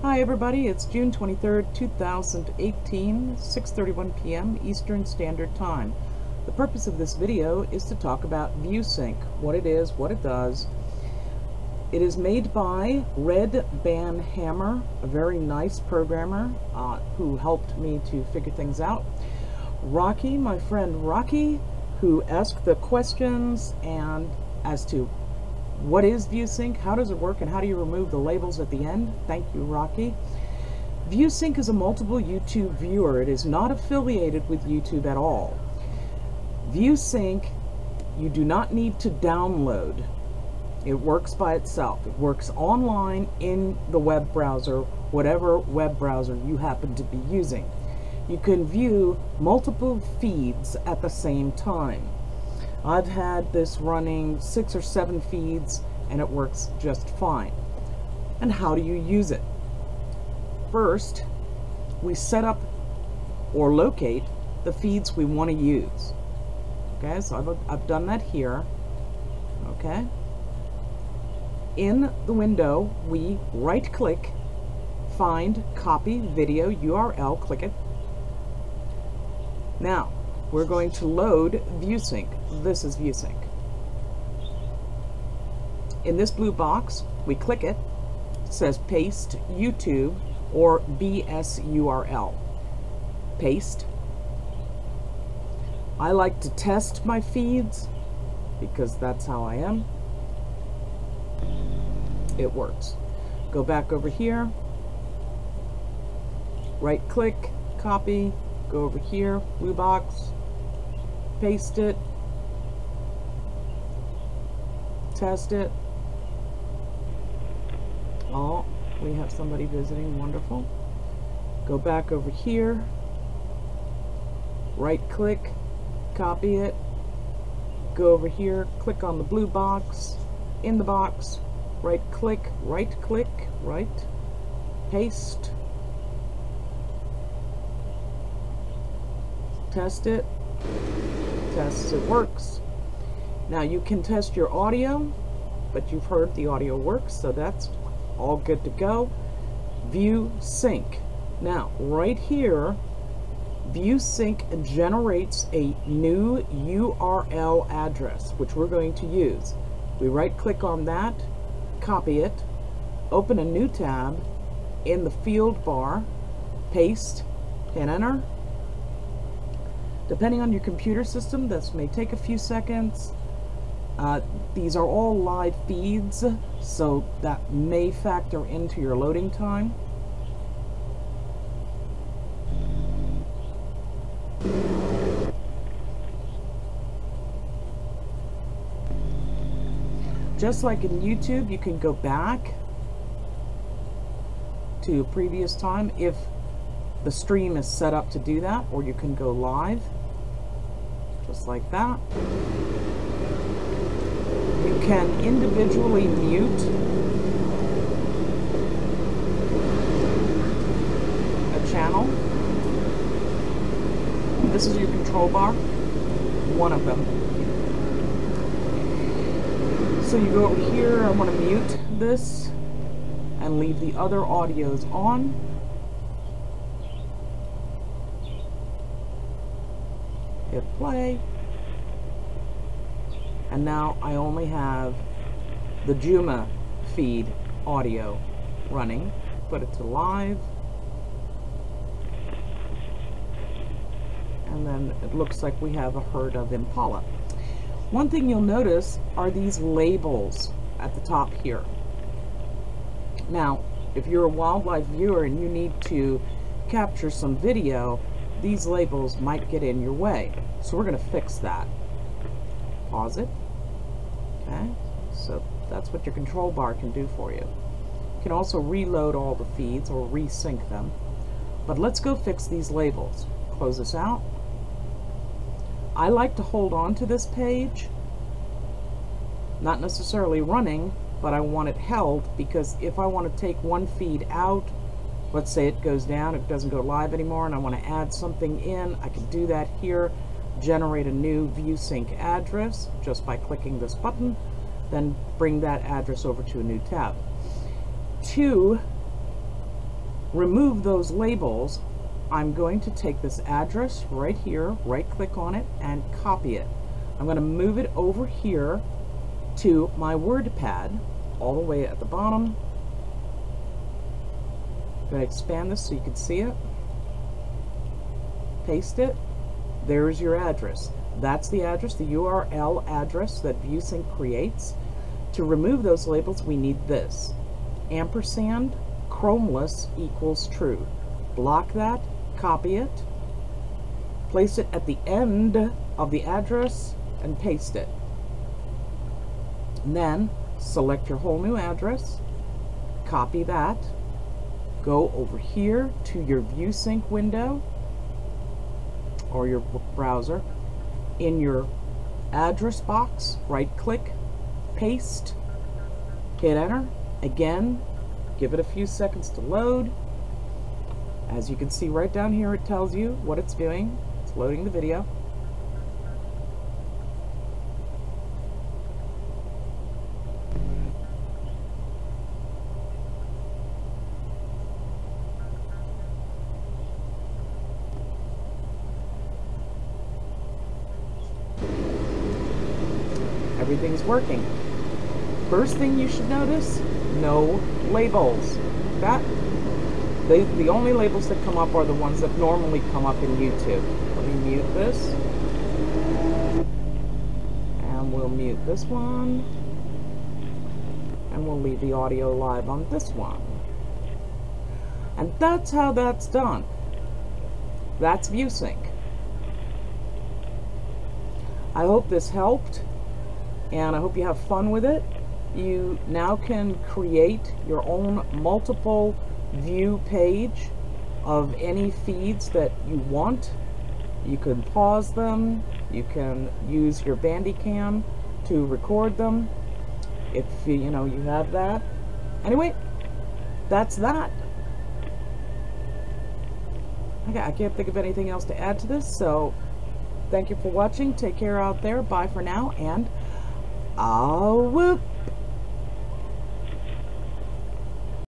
Hi everybody, it's June 23rd, 2018, 6.31 p.m. Eastern Standard Time. The purpose of this video is to talk about ViewSync, what it is, what it does. It is made by Red Band Hammer, a very nice programmer uh, who helped me to figure things out. Rocky, my friend Rocky, who asked the questions and as to what is ViewSync, how does it work, and how do you remove the labels at the end? Thank you, Rocky. ViewSync is a multiple YouTube viewer. It is not affiliated with YouTube at all. ViewSync, you do not need to download. It works by itself. It works online in the web browser, whatever web browser you happen to be using. You can view multiple feeds at the same time. I've had this running six or seven feeds and it works just fine. And how do you use it? First, we set up or locate the feeds we want to use. Okay, so I've, I've done that here. Okay. In the window, we right click, find copy video URL, click it. Now, we're going to load ViewSync. This is ViewSync. In this blue box, we click it. It says paste YouTube or BS URL. Paste. I like to test my feeds because that's how I am. It works. Go back over here. Right click, copy, go over here, blue box, paste it, test it. Oh, we have somebody visiting, wonderful. Go back over here, right click, copy it, go over here, click on the blue box, in the box, right click, right click, right, paste, test it, tests it works. Now you can test your audio, but you've heard the audio works, so that's all good to go. View sync. Now, right here, ViewSync generates a new URL address, which we're going to use. We right click on that, copy it, open a new tab, in the field bar, paste, hit enter, Depending on your computer system, this may take a few seconds. Uh, these are all live feeds, so that may factor into your loading time. Just like in YouTube, you can go back to a previous time if the stream is set up to do that, or you can go live just like that. You can individually mute a channel. This is your control bar, one of them. So you go over here, I want to mute this and leave the other audios on. Hit play. And now I only have the Djuma feed audio running put it to live and then it looks like we have a herd of Impala. One thing you'll notice are these labels at the top here. Now if you're a wildlife viewer and you need to capture some video these labels might get in your way. So we're going to fix that. Pause it. Okay, so that's what your control bar can do for you. You can also reload all the feeds or resync them. But let's go fix these labels. Close this out. I like to hold on to this page, not necessarily running, but I want it held because if I want to take one feed out let's say it goes down, it doesn't go live anymore, and I want to add something in, I can do that here, generate a new ViewSync address just by clicking this button, then bring that address over to a new tab. To remove those labels, I'm going to take this address right here, right click on it, and copy it. I'm going to move it over here to my WordPad, all the way at the bottom. I'm going to expand this so you can see it. Paste it. There's your address. That's the address, the URL address that ViewSync creates. To remove those labels, we need this. Ampersand chromeless equals true. Block that, copy it, place it at the end of the address, and paste it. And then select your whole new address, copy that, go over here to your ViewSync window or your browser. In your address box, right click, paste, hit enter. Again, give it a few seconds to load. As you can see right down here, it tells you what it's doing. It's loading the video. Everything's working. First thing you should notice, no labels. That they, the only labels that come up are the ones that normally come up in YouTube. Let me mute this. And we'll mute this one. And we'll leave the audio live on this one. And that's how that's done. That's ViewSync. I hope this helped, and I hope you have fun with it. You now can create your own multiple view page of any feeds that you want. You can pause them. You can use your Bandicam to record them if you know you have that. Anyway, that's that. Okay, I can't think of anything else to add to this, so thank you for watching. Take care out there. Bye for now, and ah whoop.